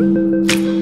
Música